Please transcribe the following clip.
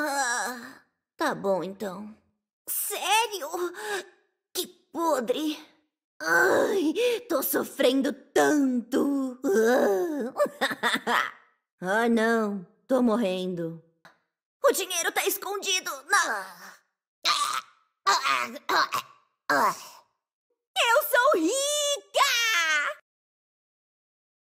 Ah, tá bom então. Sério? Que podre. Ai, tô sofrendo tanto. Ah, ah não, tô morrendo. O dinheiro tá escondido Não. Ah, ah, ah, ah, ah